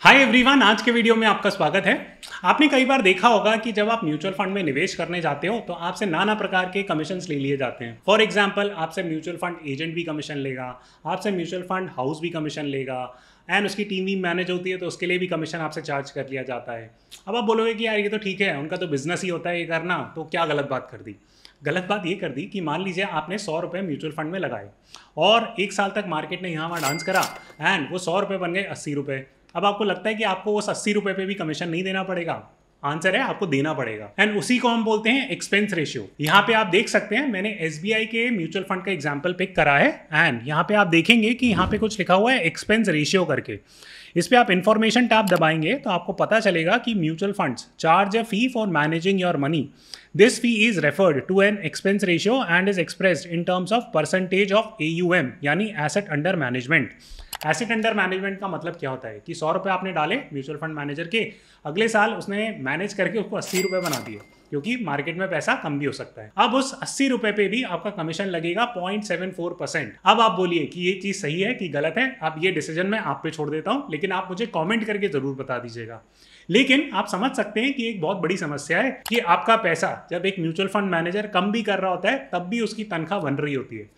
Hi everyone आज के video में आपका स्वागत है। आपने कई बार देखा होगा कि जब आप म्यूचुअल फंड में निवेश करने जाते हो तो आपसे नाना प्रकार के कमीशन ले लिए जाते हैं। फॉर एग्जांपल आपसे म्यूचुअल फंड एजेंट भी कमीशन लेगा, आपसे म्यूचुअल फंड हाउस भी कमीशन लेगा एंड उसकी टीम भी मैनेज होती है तो उसके लिए भी कमीशन आपसे चार्ज कर लिया जाता है। अब आप बोलोगे कि यार ये तो ठीक है, उनका तो बिज़नेस ही होता है ये करना तो क्या गलत बात कर दी? गलत बात ये कर दी कि मान लीजिए आपने सौ रुपये म्यूचुअल फंड में लगाए, और एक साल तक मार्केट ने यहाँ वहाँ डांस करा एंड वो सौ रुपये बन गए अस्सी रुपये अब आपको लगता है कि आपको उस अस्सी रुपये पे भी कमीशन नहीं देना पड़ेगा? आंसर है, आपको देना पड़ेगा। एंड उसी को हम बोलते हैं एक्सपेंस रेशियो यहाँ पे आप देख सकते हैं, मैंने एसबीआई के म्यूचुअल फंड का एग्ज़ाम्पल पिक करा है एंड यहाँ पे आप देखेंगे कि यहाँ पे कुछ लिखा हुआ है एक्सपेंस रेशियो करके। इस पर आप इन्फॉर्मेशन टैब दबाएँगे तो आपको पता चलेगा कि mutual funds charge a fee for managing your money this fee is referred to an expense ratio and is expressed in terms of percentage of a यानी asset under management asset under management का मतलब क्या होता है कि सौ रुपये आपने डाले म्यूचुअल फंड मैनेजर के, अगले साल उसने मैनेज करके उसको अस्सी रुपये बना दिए, क्योंकि मार्केट में पैसा कम भी हो सकता है। अब उस अस्सी रुपए पे भी आपका कमीशन लगेगा पॉइंट सेवन फोर परसेंट अब आप बोलिए कि ये चीज़ सही है कि गलत है, अब ये डिसीज़न मैं आप पे छोड़ देता हूँ, लेकिन आप मुझे कमेंट करके ज़रूर बता दीजिएगा। लेकिन आप समझ सकते हैं कि एक बहुत बड़ी समस्या है कि आपका पैसा जब एक म्यूचुअल फंड मैनेजर कम भी कर रहा होता है, तब भी उसकी तनख्वाह बन रही होती है।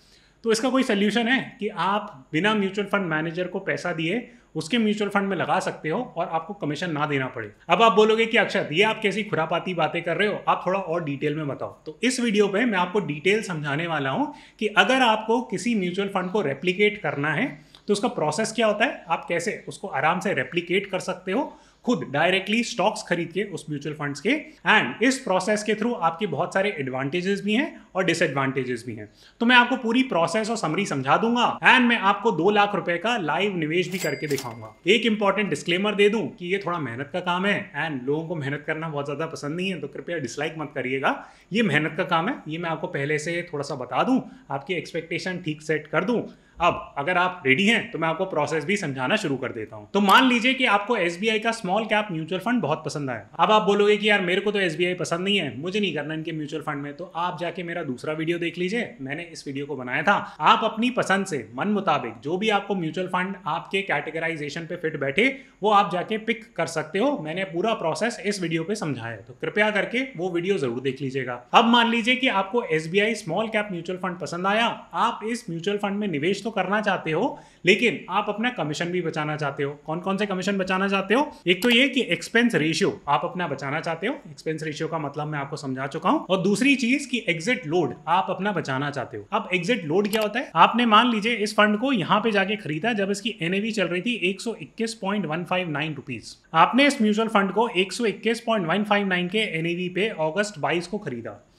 तो इसका कोई सोल्यूशन है कि आप बिना म्यूचुअल फंड मैनेजर को पैसा दिए उसके म्यूचुअल फंड में लगा सकते हो और आपको कमीशन ना देना पड़े। अब आप बोलोगे कि अक्षत ये आप कैसी खुरापाती बातें कर रहे हो? आप थोड़ा और डिटेल में बताओ। तो इस वीडियो पे मैं आपको डिटेल समझाने वाला हूँ कि अगर आपको किसी म्यूचुअल फंड को रेप्लीकेट करना है तो उसका प्रोसेस क्या होता है? आप कैसे उसको आराम से रेप्लीकेट कर सकते हो? खुद डायरेक्टली स्टॉक्स खरीद के उस म्यूचुअल फंड्स के। एंड इस प्रोसेस के थ्रू आपके बहुत सारे एडवांटेजेस भी हैं और डिसएडवांटेजेस भी हैं। तो मैं आपको पूरी प्रोसेस और समरी समझा दूँगा। एंड मैं आपको दो लाख रुपए का लाइव निवेश भी करके दिखाऊँगा। एक इंपॉर्टेंट डिस्क्लेमर दे दूँ कि ये थोड़ा मेहनत का काम है। एंड लोगों को मेहनत करना बहुत ज़्यादा पसंद नहीं है तो कृपया डिसलाइक मत करिएगा। ये मेहनत का काम है। ये मैं आपको पहले से थोड़ा सा बता दूँ। आपकी एक्सपेक्टेशन ठीक सेट कर दूँ। अब अगर आप रेडी हैं तो मैं आपको प्रोसेस भी समझाना शुरू कर देता हूँ। तो मान लीजिए कि आपको एसबीआई का स्मॉल कैप म्यूचुअल फंड बहुत पसंद आया। अब आप बोलोगे कि यार, मेरे को तो एसबीआई पसंद नहीं है, मुझे नहीं करना इनके म्यूचुअल फंड में तो आप जाके मेरा दूसरा वीडियो देख लीजिए। मैंने इस वीडियो को बनाया था। आप अपनी पसंद से, मन मुताबिक, जो भी आपको म्यूचुअल फंड आपके कैटेगराइजेशन पे फिट बैठे, वो आप जाके पिक कर सकते हो। मैंने पूरा प्रोसेस इस वीडियो पे समझाया तो कृपया करके वो वीडियो ज़रूर देख लीजिएगा। अब मान लीजिए कि आपको SBI small cap mutual fund पसंद आया। आप इस म्यूचुअल फंड में निवेश तो करना चाहते हो, लेकिन आप अपना कमीशन भी बचाना चाहते हो। कौन कौन से कमीशन बचाना चाहते हो? एक तो ये कि एक्सपेंस रेशियो आप अपना बचाना चाहते हो। एक्सपेंस रेशियो का मतलब मैं आपको समझा चुका हूँ। और दूसरी चीज़ की एग्जिट लोड आप अपना बचाना चाहते हो। अब एग्जिट लोड क्या होता है? आपने मान लीजिए इस फंड को यहाँ पे जाके खरीदा, जब इसकी एनएवी चल रही थी एक रुपीज़ आपने इस म्यूचुअल फंड को एक के एनएवी पे अगस्त 22 को खरीदा।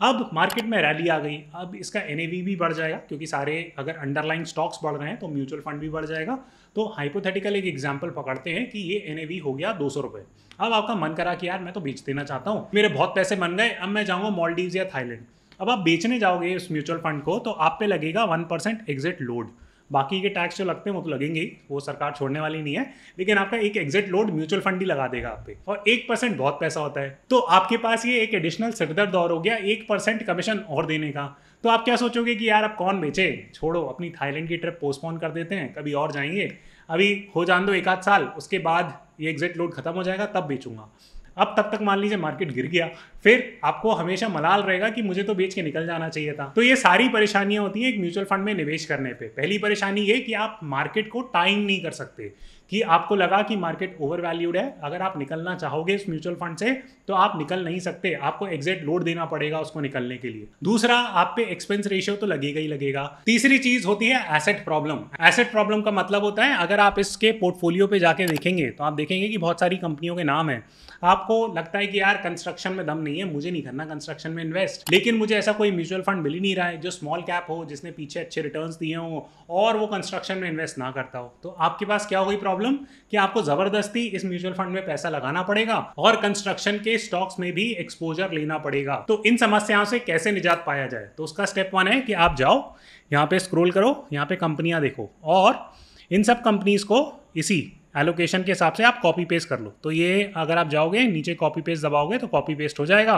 अब मार्केट में रैली आ गई। अब इसका एनएवी भी बढ़ जाएगा, क्योंकि सारे अगर अंडरलाइन स्टॉक्स बढ़ रहे हैं तो म्यूचुअल फंड भी बढ़ जाएगा। तो हाइपोथेटिकल एक एग्ज़ाम्पल पकड़ते हैं कि ये एनएवी हो गया दो सौ रुपये अब आपका मन करा कि यार मैं तो बेच देना चाहता हूँ। मेरे बहुत पैसे बन गए, अब मैं जाऊँगा मॉलडीव या थाईलैंड अब आप बेचने जाओगे उस म्यूचुअल फंड को तो आप पे लगेगा वन परसेंट एग्जिट लोड बाकी के टैक्स जो लगते हैं वो तो लगेंगे ही, वो सरकार छोड़ने वाली नहीं है, लेकिन आपका एक एग्जिट लोड म्यूचुअल फंड ही लगा देगा आप पे। और एक परसेंट बहुत पैसा होता है। तो आपके पास ये एक एडिशनल सिरदर्द और हो गया एक परसेंट कमीशन और देने का। तो आप क्या सोचोगे कि यार अब कौन बेचे? छोड़ो, अपनी थाईलैंड की ट्रिप पोस्टपोन कर देते हैं, कभी और जाएँगे। अभी हो जान दो एक आध साल, उसके बाद ये एग्जिट लोड खत्म हो जाएगा, तब बेचूँगा। अब तब तक मान लीजिए मार्केट गिर गया, फिर आपको हमेशा मलाल रहेगा कि मुझे तो बेच के निकल जाना चाहिए था। तो ये सारी परेशानियाँ होती हैं एक म्यूचुअल फंड में निवेश करने पे। पहली परेशानी ये कि आप मार्केट को टाइम नहीं कर सकते। कि आपको लगा कि मार्केट ओवर वैल्यूड है, अगर आप निकलना चाहोगे इस म्यूचुअल फंड से तो आप निकल नहीं सकते। आपको एग्जैक्ट लोड देना पड़ेगा उसको निकलने के लिए। दूसरा, आप पे एक्सपेंस रेशियो तो लगेगा ही लगेगा। तीसरी चीज़ होती है एसेट प्रॉब्लम एसेट प्रॉब्लम का मतलब होता है, अगर आप इसके पोर्टफोलियो पे जाके देखेंगे तो आप देखेंगे कि बहुत सारी कंपनियों के नाम है। आपको लगता है कि यार कंस्ट्रक्शन में दम नहीं है, मुझे नहीं करना कंस्ट्रक्शन में इन्वेस्ट लेकिन मुझे ऐसा कोई म्यूचुअल फंड मिल ही नहीं रहा है, जो स्मॉल कैप हो, जिसने पीछे अच्छे रिटर्न दिए हो, और वो कंस्ट्रक्शन में इन्वेस्ट ना करता हो। तो आपके पास क्या होगी प्रॉब्लम कि आपको ज़बरदस्ती इस म्यूचुअल फंड में पैसा लगाना पड़ेगा और कंस्ट्रक्शन के स्टॉक्स में भी एक्सपोजर लेना पड़ेगा। तो इन समस्याओं से कैसे निजात पाया जाए? तो उसका स्टेप वन है कि आप जाओ, यहाँ पे स्क्रोल करो, यहाँ पे कंपनियाँ देखो और इन सब कंपनीज़ को इसी एलोकेशन के हिसाब से आप कॉपी पेस्ट कर लो। तो ये अगर आप जाओगे, नीचे कॉपी पेस्ट दबाओगे तो कॉपी पेस्ट हो जाएगा।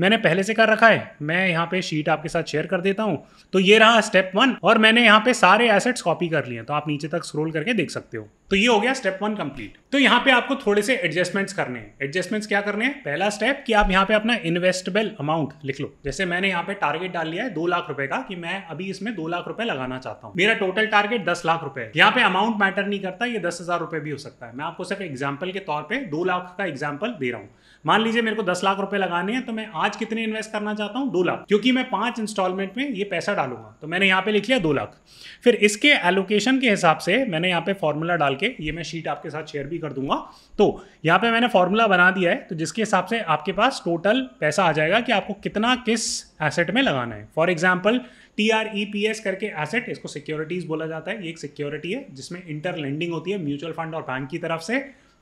मैंने पहले से कर रखा है, मैं यहाँ पे शीट आपके साथ शेयर कर देता हूँ। तो ये रहा स्टेप वन और मैंने यहाँ पे सारे एसेट्स कॉपी कर लिए तो आप नीचे तक स्क्रोल करके देख सकते हो। तो ये हो गया स्टेप वन कंप्लीट तो यहाँ पे आपको थोड़े से एडजस्टमेंट्स करने हैं। एडजस्टमेंट्स क्या करने हैं? पहला स्टेप कि आप यहाँ पे अपना इन्वेस्टेबल अमाउंट लिख लो। जैसे मैंने यहाँ पे टारगेट डाल लिया है दो लाख रुपए का कि मैं अभी इसमें दो लाख रुपए लगाना चाहता हूँ। मेरा टोटल टारगेट दस लाख रुपए यहाँ पे अमाउंट मैटर नहीं करता, ये दस हज़ार रुपए भी हो सकता है। मैं आपको सिर्फ़ एग्ज़ाम्पल के तौर पर दो लाख का एग्ज़ाम्पल दे रहा हूँ। मान लीजिए मेरे को दस लाख रुपए लगाने हैं तो मैं आज कितने इन्वेस्ट करना चाहता हूँ? दो लाख। क्योंकि मैं पाँच इंस्टॉलमेंट में ये पैसा डालूँगा। तो मैंने यहाँ पे लिख लिया दो लाख। फिर इसके एलोकेशन के हिसाब से मैंने यहाँ पे फॉर्मूला डाल के, ये मैं शीट आपके साथ शेयर भी कर दूँगा। तो यहाँ पे मैंने फॉर्मूला बना दिया है तो जिसके हिसाब से आपके पास टोटल पैसा आ जाएगा कि आपको कितना किस एसेट में लगाना है। For example T R E P S करके एसेट इसको सिक्योरिटीज बोला जाता है। ये एक सिक्योरिटी है, जिसमें इंटर लेंडिंग होती है म्यूचुअल फंड और बैंक की तरफ़ से।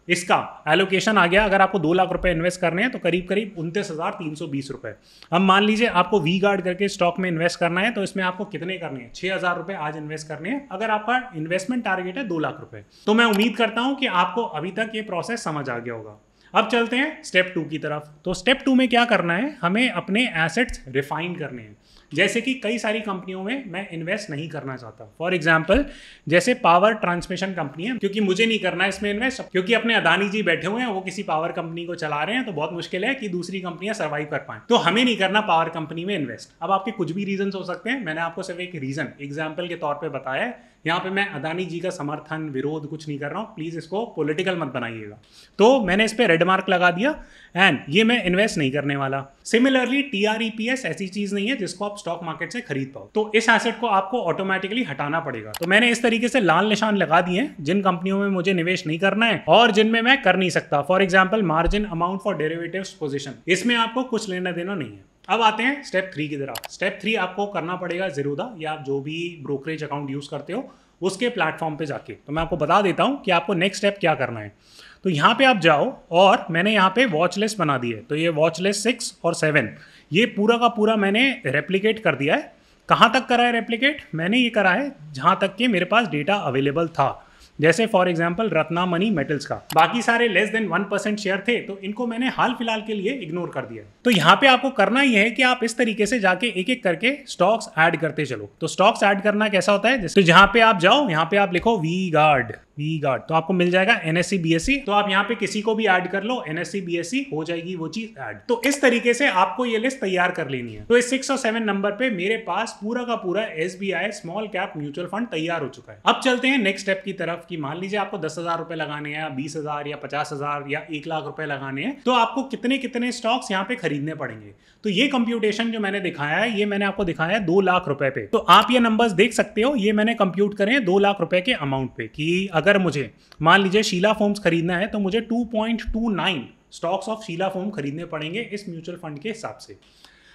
इसका एलोकेशन आ गया। अगर आपको दो लाख रुपए इन्वेस्ट करने हैं तो करीब करीब उनतीस हज़ार तीन सौ बीस रुपए। अब मान लीजिए आपको वी गार्ड करके स्टॉक में इन्वेस्ट करना है तो इसमें आपको कितने करने हैं? छह हज़ार रुपए आज इन्वेस्ट करने हैं। अगर आपका इन्वेस्टमेंट टारगेट है, दो लाख रुपए। तो मैं उम्मीद करता हूँ कि आपको अभी तक ये प्रोसेस समझ आ गया होगा। अब चलते हैं स्टेप टू की तरफ़। तो स्टेप टू में क्या करना है? हमें अपने एसेट्स रिफाइन करने हैं। जैसे कि कई सारी कंपनियों में मैं इन्वेस्ट नहीं करना चाहता। फॉर एग्ज़ाम्पल जैसे पावर ट्रांसमिशन कंपनी है, क्योंकि मुझे नहीं करना है इसमें इन्वेस्ट क्योंकि अपने अदानी जी बैठे हुए हैं, वो किसी पावर कंपनी को चला रहे हैं तो बहुत मुश्किल है कि दूसरी कंपनियाँ सर्वाइव कर पाए। तो हमें नहीं करना पावर कंपनी में इन्वेस्ट अब आपके कुछ भी रीजन हो सकते हैं, मैंने आपको सिर्फ़ एक रीजन एग्ज़ाम्पल के तौर पर बताया यहाँ पे मैं अदानी जी का समर्थन, विरोध कुछ नहीं कर रहा हूँ। प्लीज़ इसको पॉलिटिकल मत बनाइएगा। तो मैंने इस पर रेड मार्क लगा दिया एंड ये मैं इन्वेस्ट नहीं करने वाला। Similarly T R E P S ऐसी चीज़ नहीं है जिसको आप स्टॉक मार्केट से खरीद पाओ। तो इस एसेट को आपको ऑटोमेटिकली हटाना पड़ेगा। तो मैंने इस तरीके से लाल निशान लगा दिए हैं जिन कंपनियों में मुझे निवेश नहीं करना है और जिनमें मैं कर नहीं सकता। For example margin amount for derivative position इसमें आपको कुछ लेना देना नहीं है। अब आते हैं स्टेप थ्री की तरफ़। स्टेप थ्री आपको करना पड़ेगा जीरोदा या आप जो भी ब्रोकरेज अकाउंट यूज़ करते हो, उसके प्लेटफॉर्म पे जाके। तो मैं आपको बता देता हूँ कि आपको नेक्स्ट स्टेप क्या करना है। तो यहाँ पे आप जाओ और मैंने यहाँ पे वॉच लिस्ट बना दी है। तो ये वॉच लिस्ट सिक्स और सेवन ये पूरा का पूरा मैंने रेप्लीकेट कर दिया है। कहाँ तक करा है रेप्लीकेट मैंने ये करा है जहाँ तक कि मेरे पास डेटा अवेलेबल था। जैसे for example Ratnamani Metals का। बाकी सारे less than one percent share थे तो इनको मैंने हाल फ़िलहाल के लिए इग्नोर कर दिया। तो यहाँ पे आपको करना ही है कि आप इस तरीके से जाके एक एक करके स्टॉक्स ऐड करते चलो। तो स्टॉक्स ऐड करना कैसा होता है? तो जहाँ पे आप जाओ, यहाँ पे आप लिखो वी गार्ड वी गार्ड तो आपको मिल जाएगा एनएससी बीएससी तो आप यहाँ पे किसी को भी ऐड कर लो एनएससी बीएससी हो जाएगी वो चीज़ ऐड तो इस तरीके से आपको ये लिस्ट तैयार कर लेनी है। तो इस सिक्स और सेवन नंबर पे मेरे पास पूरा का पूरा S small cap mutual fund तैयार हो चुका है। अब चलते हैं नेक्स्ट स्टेप की तरफ़ की मान लीजिए आपको दस हज़ार रुपए लगाने हैं, बीस हज़ार या पचास हज़ार या एक लाख रुपए लगाने हैं तो आपको कितने कितने स्टॉक्स यहाँ पे खरीदने पड़ेंगे? तो ये कंप्यूटेशन जो मैंने दिखाया है, ये मैंने आपको दिखाया है दो लाख रुपए पे। तो आप ये नंबर्स देख सकते हो, ये मैंने कंप्यूट करें दो लाख रुपए के अमाउंट पे कि अगर मुझे, मान लीजिए शीला फोम्स खरीदना है तो मुझे 2.29 स्टॉक्स ऑफ़ शीला फोम खरीदने पड़ेंगे इस म्यूचुअल फंड के हिसाब से।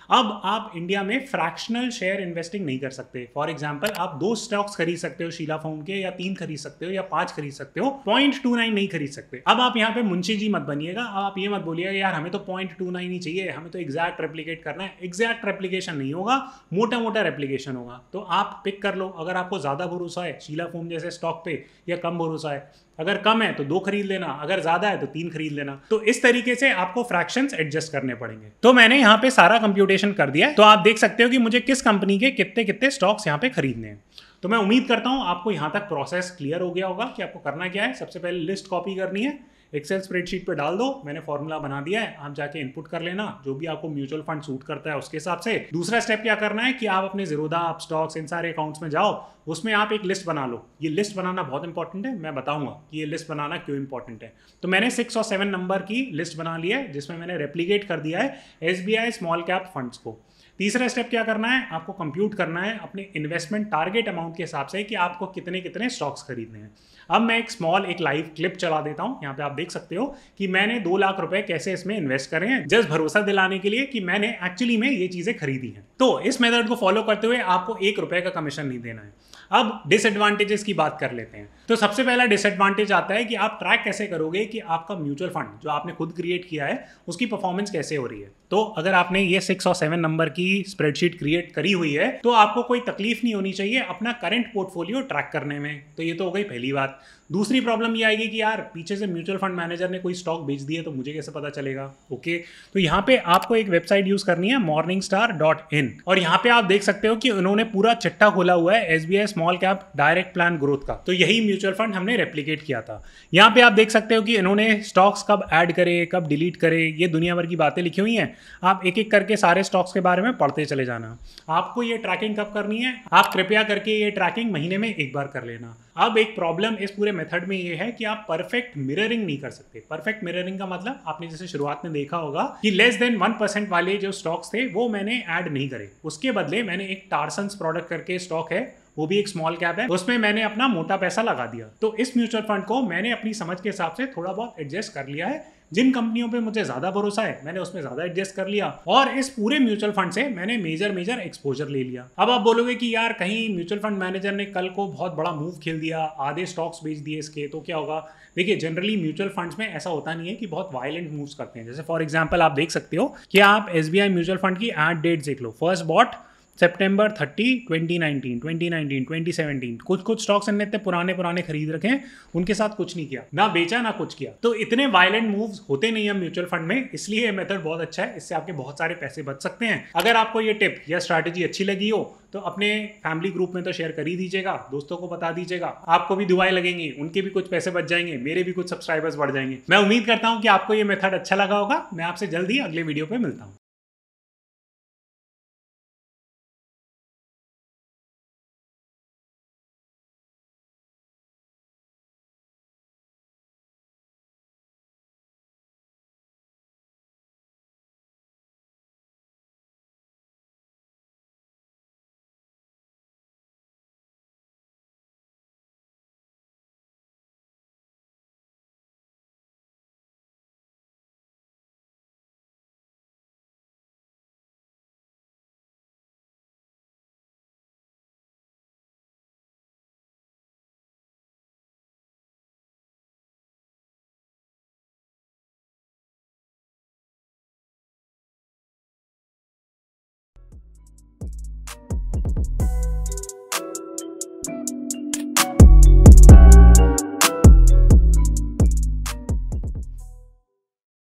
अब आप इंडिया में फ्रैक्शनल शेयर इन्वेस्टिंग नहीं कर सकते। फॉर एग्ज़ाम्पल आप दो स्टॉक्स खरीद सकते हो शीला फोम के, या तीन खरीद सकते हो, या पाँच खरीद सकते हो पॉइंट टू नाइन नहीं खरीद सकते। अब आप यहाँ पे मुंशी जी मत बनिएगा अब आप ये मत बोलिएगा, यार, हमें तो पॉइंट टू नाइन ही चाहिए, हमें तो एग्जैक्ट रेप्लीकेट करना है। एग्जैक्ट रेप्लीकेशन नहीं होगा मोटा मोटा रेप्लीकेशन होगा। तो आप पिक कर लो, अगर आपको ज़्यादा भरोसा है शीला फोम जैसे स्टॉक पे, या कम भरोसा है। अगर कम है तो दो खरीद लेना, अगर ज़्यादा है तो तीन खरीद लेना। तो इस तरीके से आपको फ्रैक्शन एडजस्ट करने पड़ेंगे। तो मैंने यहाँ पे सारा कंप्यूटेशन कर दिया है तो आप देख सकते हो कि मुझे किस कंपनी के कितने कितने स्टॉक्स यहाँ पे खरीदने हैं। तो मैं उम्मीद करता हूँ आपको यहाँ तक प्रोसेस क्लियर हो गया होगा कि आपको करना क्या है। सबसे पहले लिस्ट कॉपी करनी है। एक्सेल स्प्रेडशीट पे डाल दो, मैंने फॉर्मूला बना दिया है, आप जाके इनपुट कर लेना, जो भी आपको म्यूचुअल फंड सूट करता है उसके हिसाब से। दूसरा स्टेप क्या करना है कि आप अपने जीरोदा आप स्टॉक्स इन सारे अकाउंट्स में जाओ, उसमें आप एक लिस्ट बना लो। ये लिस्ट बनाना बहुत इंपॉर्टेंट है, मैं बताऊँगा कि ये लिस्ट बनाना क्यों इंपॉर्टेंट है। तो मैंने सिक्स और सेवन नंबर की लिस्ट बना ली है, जिसमें मैंने रेप्लीकेट कर दिया है एसबीआई स्मॉल कैप फंड्स को। तीसरा स्टेप क्या करना है? आपको कंप्यूट करना है अपने इन्वेस्टमेंट टारगेट अमाउंट के हिसाब से कि आपको कितने कितने स्टॉक्स खरीदने हैं। अब मैं एक स्मॉल एक लाइव क्लिप चला देता हूँ। यहाँ पे आप देख सकते हो कि मैंने दो लाख रुपए कैसे इसमें इन्वेस्ट करें हैं। जस्ट भरोसा दिलाने के लिए कि मैंने एक्चुअली में ये चीज़ें खरीदी हैं। तो इस मेथड को फॉलो करते हुए आपको एक रुपए का कमीशन नहीं देना है। अब डिसएडवांटेजेस की बात कर लेते हैं। तो सबसे पहला डिसएडवांटेज आता है कि आप ट्रैक कैसे करोगे कि आपका म्यूचुअल फंड जो आपने खुद क्रिएट किया है, उसकी परफॉर्मेंस कैसे हो रही है। तो अगर आपने ये सिक्स और सेवन नंबर की स्प्रेडशीट क्रिएट करी हुई है तो आपको कोई तकलीफ़ नहीं होनी चाहिए अपना करंट पोर्टफोलियो ट्रैक करने में। तो ये तो हो गई पहली बात। दूसरी प्रॉब्लम ये आएगी कि यार, पीछे से म्यूचुअल फंड मैनेजर ने कोई स्टॉक बेच दिया तो मुझे कैसे पता चलेगा? ओके तो यहाँ पे आपको एक वेबसाइट यूज़ करनी है मॉर्निंग स्टार डॉट इन और यहाँ पे आप देख सकते हो कि उन्होंने पूरा चिट्टा खोला हुआ है S B I small cap direct plan growth का। तो यही म्यूचुअल फंड हमने रेप्लीकेट किया था। यहाँ पे आप देख सकते हो कि इन्होंने स्टॉक्स कब ऐड करे, कब डिलीट करे, ये दुनिया भर की बातें लिखी हुई हैं। आप एक एक करके सारे स्टॉक्स के बारे में पढ़ते चले जाना। आपको ये ट्रैकिंग कब करनी है? आप कृपया करके ये ट्रैकिंग महीने में एक बार कर लेना। अब एक प्रॉब्लम इस पूरे मेथड में ये है कि आप परफेक्ट मिररिंग नहीं कर सकते। परफेक्ट मिररिंग का मतलब आपने जैसे शुरुआत में देखा होगा कि लेस देन वन परसेंट वाले जो स्टॉक्स थे, वो मैंने ऐड नहीं करे। उसके बदले मैंने एक टार्सन्स प्रोडक्ट करके स्टॉक है वो भी एक स्मॉल कैप है। उसमें मैंने अपना मोटा पैसा लगा दिया। तो इस म्यूचुअल फंड को मैंने अपनी समझ के हिसाब से थोड़ा बहुत एडजस्ट कर लिया है। जिन कंपनियों पे मुझे ज़्यादा भरोसा है, मैंने उसमें ज़्यादा एडजस्ट कर लिया। और इस पूरे म्यूचुअल फंड से मैंने मेजर मेजर एक्सपोजर ले लिया। अब आप बोलोगे कि यार कहीं म्यूचुअल फंड मैनेजर ने कल को बहुत बड़ा मूव खेल दिया, आधे स्टॉक्स बेच दिए इसके तो क्या होगा? देखिए जनरली म्यूचुअल फंड्स में ऐसा होता नहीं है कि बहुत वायलेंट मूव्स करते हैं। जैसे फॉर एग्ज़ाम्पल आप देख सकते हो कि आप SBI म्यूचुअल फंड की एड डेट देख लो। फ़र्स्ट बॉट सितंबर 30 2019 2019 2017 कुछ कुछ स्टॉक्स इनने इतने पुराने पुराने खरीद रखे हैं, उनके साथ कुछ नहीं किया। ना बेचा, ना कुछ किया। तो इतने वायलेंट मूव्स होते नहीं है म्यूचुअल फंड में, इसलिए ये मेथड बहुत अच्छा है, इससे आपके बहुत सारे पैसे बच सकते हैं। अगर आपको ये टिप या स्ट्रैटेजी अच्छी लगी हो तो अपने फैमिली ग्रुप में तो शेयर कर ही दीजिएगा, दोस्तों को बता दीजिएगा। आपको भी दुआएँ लगेंगी, उनके भी कुछ पैसे बच जाएँगे, मेरे भी कुछ सब्सक्राइबर्स बढ़ जाएँगे। मैं उम्मीद करता हूँ कि आपको ये मेथड अच्छा लगा होगा। मैं आपसे जल्द अगले वीडियो पे मिलता हूँ।